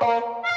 Música